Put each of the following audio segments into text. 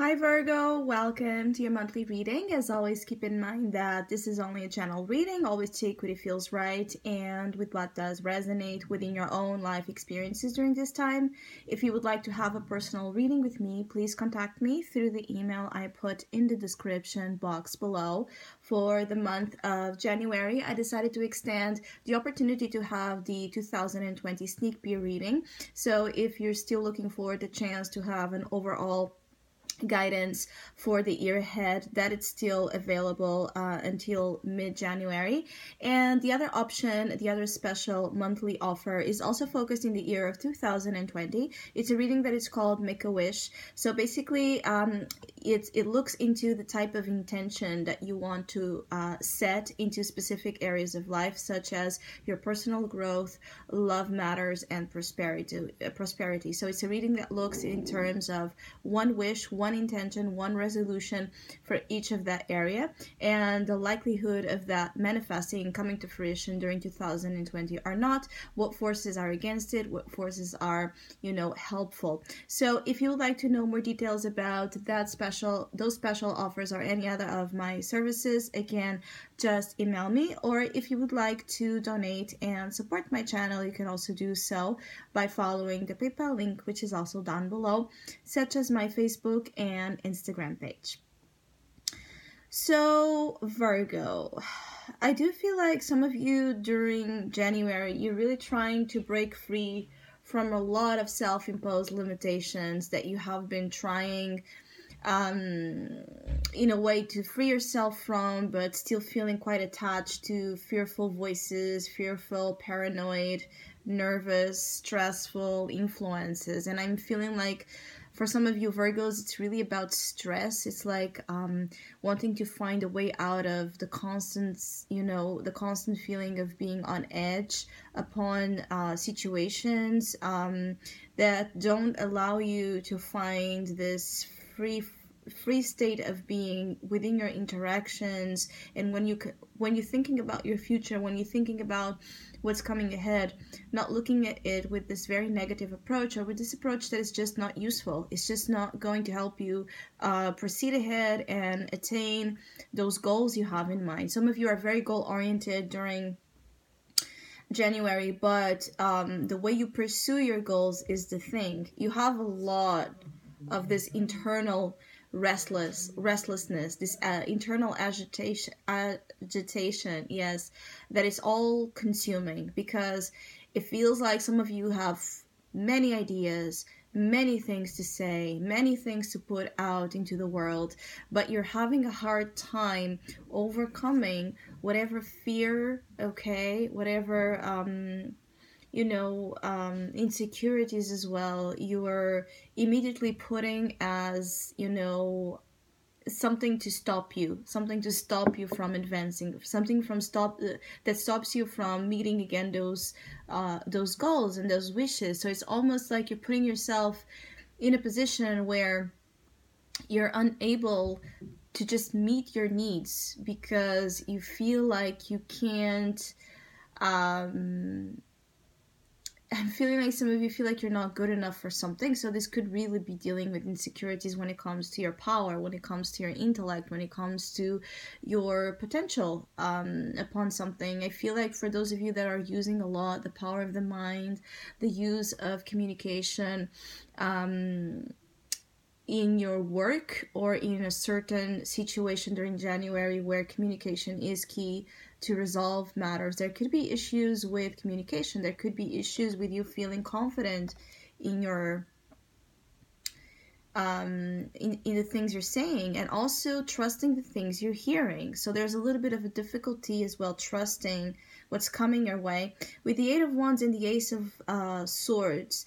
Hi Virgo, welcome to your monthly reading. As always, keep in mind that this is only a general reading. Always take what it feels right and with what does resonate within your own life experiences during this time. If you would like to have a personal reading with me, please contact me through the email I put in the description box below. For the month of January, I decided to extend the opportunity to have the 2020 sneak peek reading. So if you're still looking for the chance to have an overall guidance for the year ahead that it's still available uh, until mid-january. And the other option the other special monthly offer is also focused in the year of 2020 it's a reading that is called make a wish. So basically um, it, it looks into the type of intention that you want to uh, set into specific areas of life such as your personal growth love matters and prosperity uh, prosperity. So it's a reading that looks in terms of one wish one one intention, one resolution for each of that area, and the likelihood of that manifesting and coming to fruition during 2020 are not, what forces are against it, what forces are, you know, helpful. So if you would like to know more details about that special, those special offers or any other of my services, again, just email me. Or if you would like to donate and support my channel, you can also do so by following the PayPal link, which is also down below, such as my Facebook and Instagram page. So, Virgo, I do feel like some of you during January, you're really trying to break free from a lot of self imposed limitations that you have been trying um, in a way to free yourself from, but still feeling quite attached to fearful voices, fearful, paranoid, nervous, stressful influences. And I'm feeling like for some of you Virgos, it's really about stress. It's like um, wanting to find a way out of the constant, you know, the constant feeling of being on edge upon uh, situations um, that don't allow you to find this free free state of being within your interactions and when you when you're thinking about your future when you're thinking about what's coming ahead not looking at it with this very negative approach or with this approach that is just not useful it's just not going to help you uh, proceed ahead and attain those goals you have in mind some of you are very goal oriented during January, but um, the way you pursue your goals is the thing. You have a lot of this internal restless restlessness this uh, internal agitation agitation yes that is all consuming because it feels like some of you have many ideas many things to say many things to put out into the world but you're having a hard time overcoming whatever fear okay whatever um you know um, insecurities as well you are immediately putting as you know something to stop you something to stop you from advancing something from stop uh, that stops you from meeting again those uh, those goals and those wishes. So it's almost like you're putting yourself in a position where you're unable to just meet your needs because you feel like you can't um, I'm feeling like some of you feel like you're not good enough for something. So this could really be dealing with insecurities when it comes to your power, when it comes to your intellect, when it comes to your potential um, upon something. I feel like for those of you that are using a lot the power of the mind, the use of communication, um, in your work or in a certain situation during January where communication is key to resolve matters. There could be issues with communication, there could be issues with you feeling confident in your um, in, in the things you're saying and also trusting the things you're hearing. So there's a little bit of a difficulty as well trusting what's coming your way. With the Eight of Wands and the Ace of uh, Swords,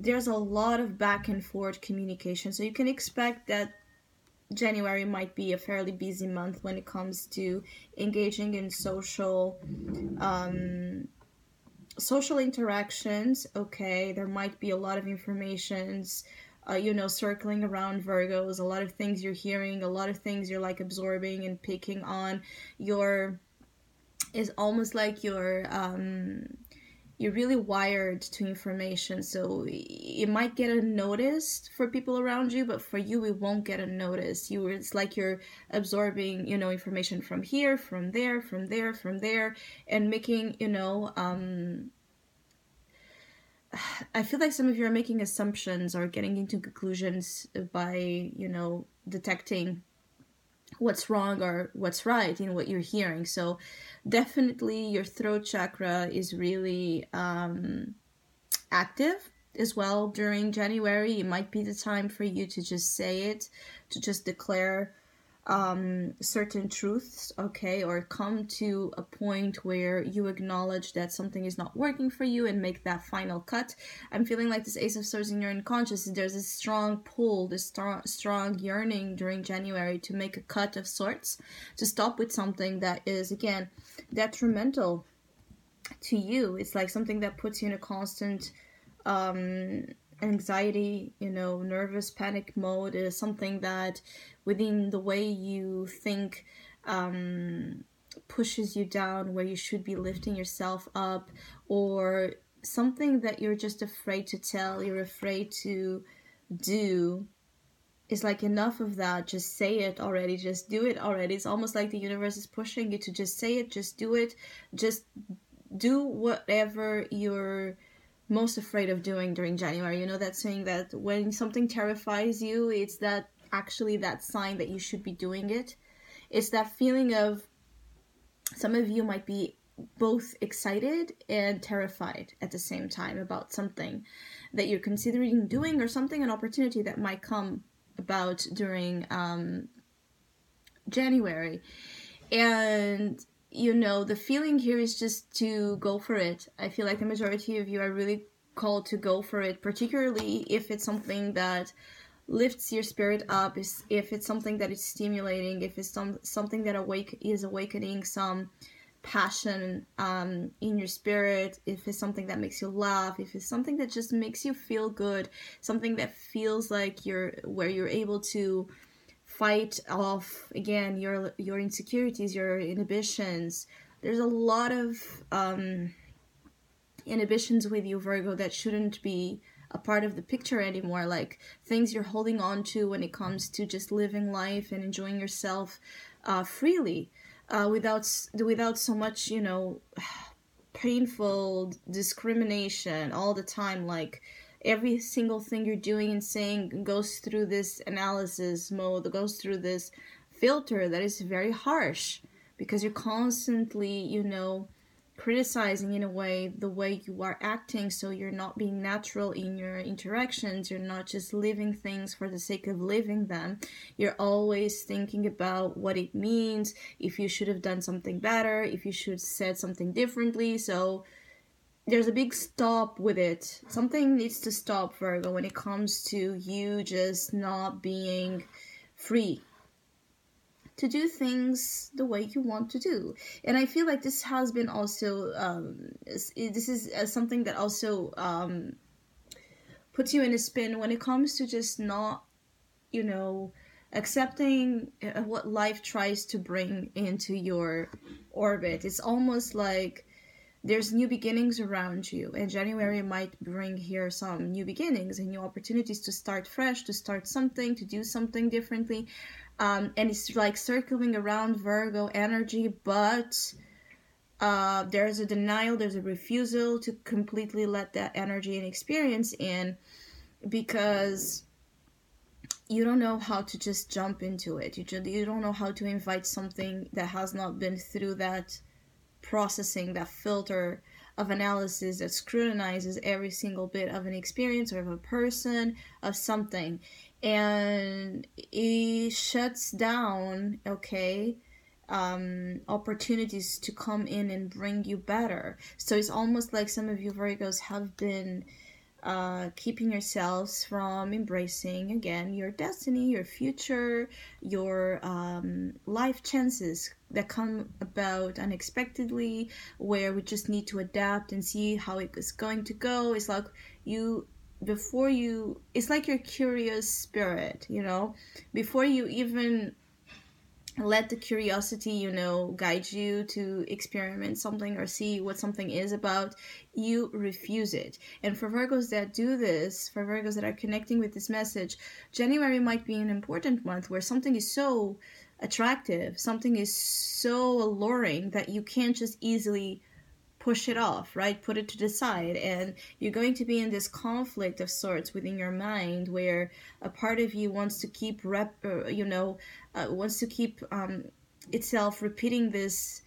there's a lot of back and forth communication. So you can expect that January might be a fairly busy month when it comes to engaging in social um, social interactions. Okay, there might be a lot of informations, uh, you know, circling around Virgos. A lot of things you're hearing, a lot of things you're like absorbing and picking on. Your is almost like your um, you're really wired to information so it might get unnoticed for people around you but for you it won't get unnoticed. You it's like you're absorbing you know information from here from there from there from there and making you know um I feel like some of you are making assumptions or getting into conclusions by, you know, detecting what's wrong or what's right in what you're hearing. So definitely your throat chakra is really um, active as well during January. It might be the time for you to just say it, to just declare um, certain truths, okay, or come to a point where you acknowledge that something is not working for you and make that final cut. I'm feeling like this Ace of Swords in your unconscious, there's a strong pull, this strong, strong yearning during January to make a cut of sorts, to stop with something that is, again, detrimental to you. It's like something that puts you in a constant um, anxiety, you know, nervous panic mode is something that within the way you think um, pushes you down where you should be lifting yourself up or something that you're just afraid to tell, you're afraid to do is like enough of that just say it already just do it already. It's almost like the universe is pushing you to just say it just do it just do whatever you're most afraid of doing during January. You know that saying that when something terrifies you, it's that actually that sign that you should be doing it. It's that feeling of some of you might be both excited and terrified at the same time about something that you're considering doing or something an opportunity that might come about during um, January. And you know, the feeling here is just to go for it. I feel like the majority of you are really called to go for it, particularly if it's something that lifts your spirit up, if it's something that is stimulating, if it's some something that awake is awakening some passion um, in your spirit, if it's something that makes you laugh, if it's something that just makes you feel good, something that feels like you're where you're able to fight off again your your insecurities, your inhibitions. There's a lot of um, inhibitions with you, Virgo, that shouldn't be a part of the picture anymore. Like things you're holding on to when it comes to just living life and enjoying yourself uh, freely, uh, without without so much, you know, painful discrimination all the time. Like every single thing you're doing and saying goes through this analysis mode, goes through this filter that is very harsh because you're constantly, you know, criticizing in a way the way you are acting. So you're not being natural in your interactions. You're not just living things for the sake of living them. You're always thinking about what it means if you should have done something better if you should said something differently. So there's a big stop with it. Something needs to stop, Virgo, when it comes to you just not being free to do things the way you want to do. And I feel like this has been also, um, this is uh, something that also um, puts you in a spin when it comes to just not, you know, accepting uh, what life tries to bring into your orbit. It's almost like there's new beginnings around you and january might bring here some new beginnings and new opportunities to start fresh to start something to do something differently. Um, and it's like circling around virgo energy but uh, there's a denial there's a refusal to completely let that energy and experience in because you don't know how to just jump into it. You, just, you don't know how to invite something that has not been through that processing, that filter of analysis that scrutinizes every single bit of an experience or of a person, of something. And it shuts down, okay, um, opportunities to come in and bring you better. So it's almost like some of you Virgos have been uh, keeping yourselves from embracing again your destiny, your future, your um, life chances that come about unexpectedly, where we just need to adapt and see how it is going to go. It's like you before you it's like your curious spirit you know before you even let the curiosity you know guide you to experiment something or see what something is about you refuse it and for virgos that do this for virgos that are connecting with this message january might be an important month where something is so attractive something is so alluring that you can't just easily push it off, right? Put it to the side. And you're going to be in this conflict of sorts within your mind where a part of you wants to keep, rep, uh, you know, uh, wants to keep um, itself repeating this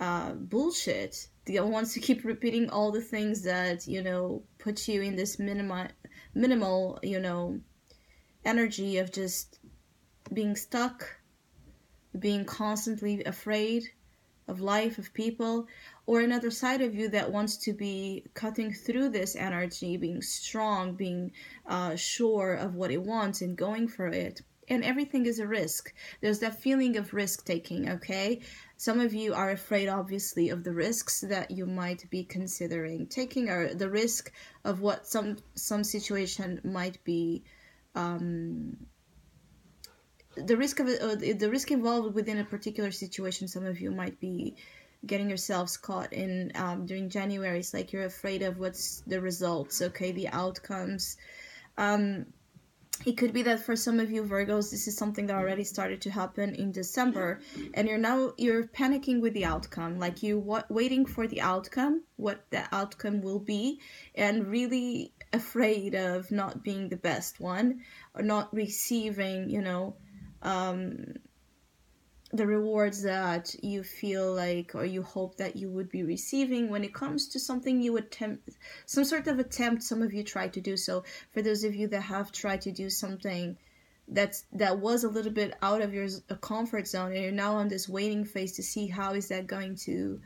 uh, bullshit. It wants to keep repeating all the things that, you know, put you in this minima, minimal, you know, energy of just being stuck, being constantly afraid of life, of people, or another side of you that wants to be cutting through this energy, being strong, being uh, sure of what it wants and going for it. And everything is a risk. There's that feeling of risk taking, okay? Some of you are afraid, obviously, of the risks that you might be considering taking, or the risk of what some some situation might be. Um, the risk of uh, the risk involved within a particular situation some of you might be getting yourselves caught in um, during january it's like you're afraid of what's the results okay the outcomes um, it could be that for some of you virgos this is something that already started to happen in december and you're now you're panicking with the outcome. Like you what waiting for the outcome what the outcome will be and really afraid of not being the best one or not receiving you know um, the rewards that you feel like or you hope that you would be receiving when it comes to something you attempt some sort of attempt some of you try to do. So for those of you that have tried to do something that's that was a little bit out of your comfort zone and you're now on this waiting phase to see how is that going to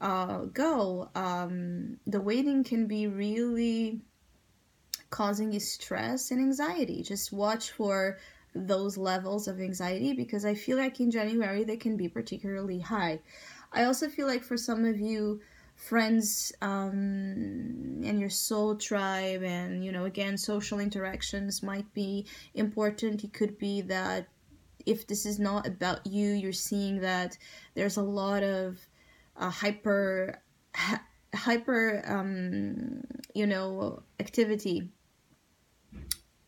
uh, go um, the waiting can be really causing you stress and anxiety. Just watch for those levels of anxiety because I feel like in January they can be particularly high. I also feel like for some of you, friends um, and your soul tribe, and you know, again, social interactions might be important. It could be that if this is not about you, you're seeing that there's a lot of uh, hyper. hyper um you know activity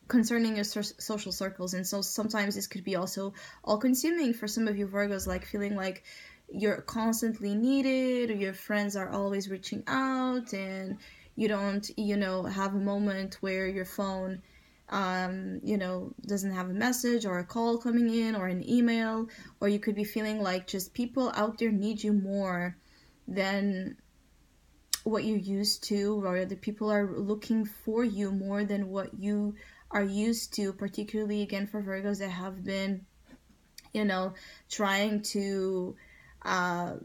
concerning your social circles and so sometimes this could be also all consuming for some of you virgos like feeling like you're constantly needed or your friends are always reaching out and you don't you know have a moment where your phone um, you know doesn't have a message or a call coming in or an email or you could be feeling like just people out there need you more than what you're used to or the people are looking for you more than what you are used to, particularly again for Virgos that have been, you know, trying to uh,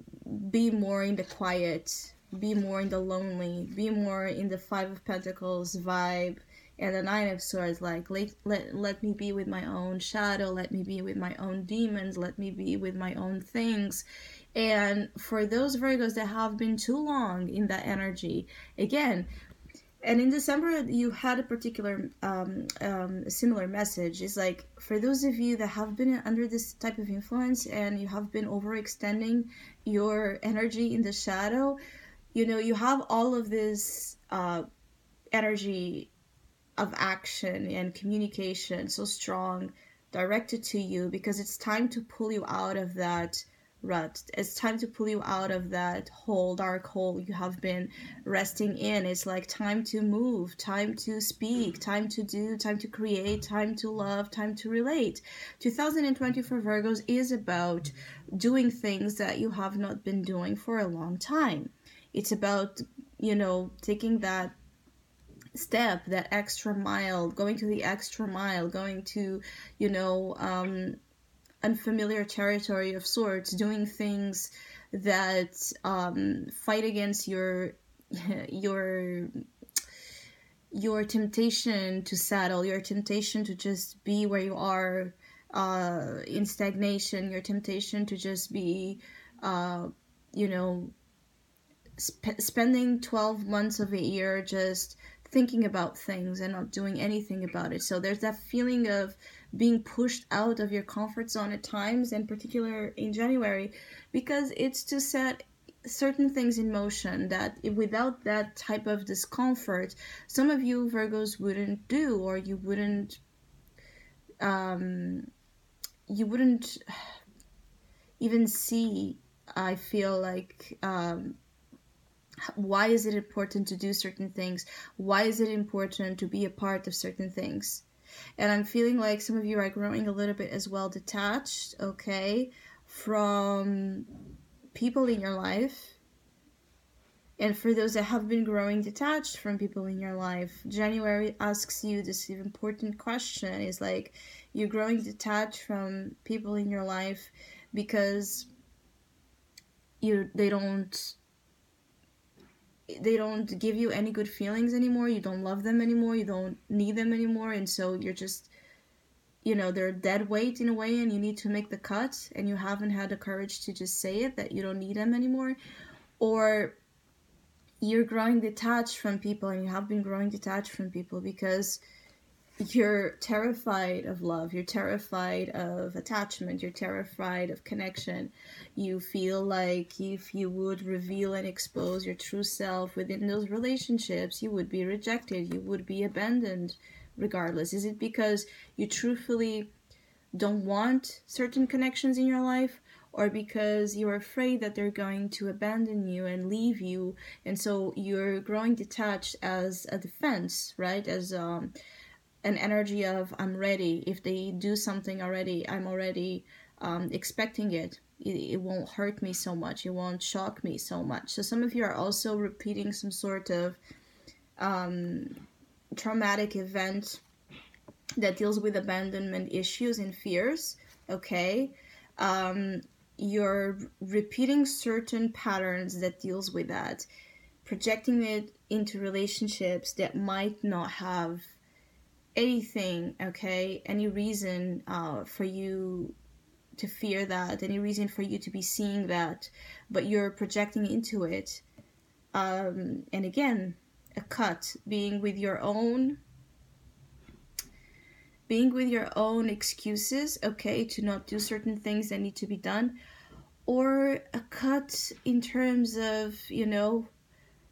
be more in the quiet, be more in the lonely, be more in the Five of Pentacles vibe, and the Nine of Swords, like let, let, let me be with my own shadow, let me be with my own demons, let me be with my own things. And for those Virgos that have been too long in that energy, again, and in December you had a particular um, um, similar message. It's like for those of you that have been under this type of influence and you have been overextending your energy in the shadow, you know you have all of this uh, energy of action and communication so strong directed to you because it's time to pull you out of that rut. It's time to pull you out of that hole, dark hole you have been resting in. It's like time to move, time to speak, time to do, time to create, time to love, time to relate. 2020 for Virgos is about doing things that you have not been doing for a long time. It's about, you know, taking that step that extra mile going to the extra mile going to you know um unfamiliar territory of sorts, doing things that um, fight against your your your temptation to settle, your temptation to just be where you are uh, in stagnation, your temptation to just be, uh, you know, sp- spending 12 months of a year just thinking about things and not doing anything about it. So there's that feeling of being pushed out of your comfort zone at times, in particular in January, because it's to set certain things in motion that without that type of discomfort, some of you Virgos wouldn't do, or you wouldn't, um, you wouldn't even see. I feel like um, why is it important to do certain things why is it important to be a part of certain things and i'm feeling like some of you are growing a little bit as well detached okay from people in your life. And for those that have been growing detached from people in your life january asks you this important question. Is like you're growing detached from people in your life because you they don't they don't give you any good feelings anymore you don't love them anymore you don't need them anymore and so you're just you know they're dead weight in a way and you need to make the cut and you haven't had the courage to just say it that you don't need them anymore. Or you're growing detached from people and you have been growing detached from people because you're terrified of love. You're terrified of attachment. You're terrified of connection. You feel like if you would reveal and expose your true self within those relationships you would be rejected. You would be abandoned regardless. Is it because you truthfully don't want certain connections in your life or because you're afraid that they're going to abandon you and leave you? And so you're growing detached as a defense right? As um an energy of I'm ready. If they do something already, I'm already um, expecting it. it. It won't hurt me so much. It won't shock me so much. So some of you are also repeating some sort of um, traumatic event that deals with abandonment issues and fears. Okay. Um, you're repeating certain patterns that deals with that projecting it into relationships that might not have anything, okay, any reason uh, for you to fear that, any reason for you to be seeing that, but you're projecting into it. Um, and again, a cut, being with your own being with your own excuses, okay, to not do certain things that need to be done, or a cut in terms of, you know,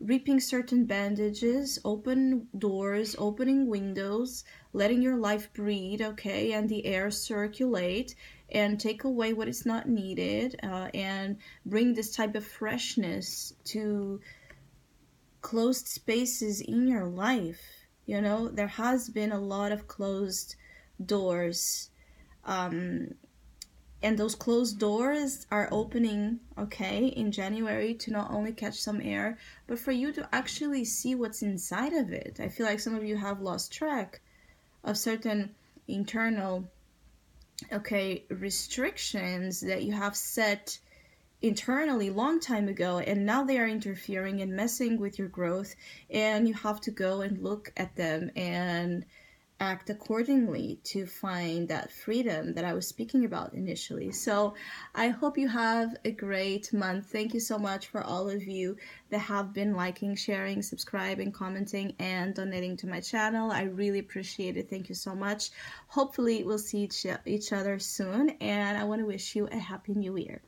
reaping certain bandages, open doors, opening windows, letting your life breathe, okay, and the air circulate and take away what is not needed uh, and bring this type of freshness to closed spaces in your life. You know, there has been a lot of closed doors. Um, and those closed doors are opening okay in january to not only catch some air but for you to actually see what's inside of it. I feel like some of you have lost track of certain internal okay restrictions that you have set internally long time ago and now they are interfering and messing with your growth and you have to go and look at them and act accordingly to find that freedom that I was speaking about initially. So I hope you have a great month. Thank you so much for all of you that have been liking, sharing, subscribing, commenting, and donating to my channel. I really appreciate it. Thank you so much. Hopefully, we'll see each, each other soon, and I want to wish you a happy new year.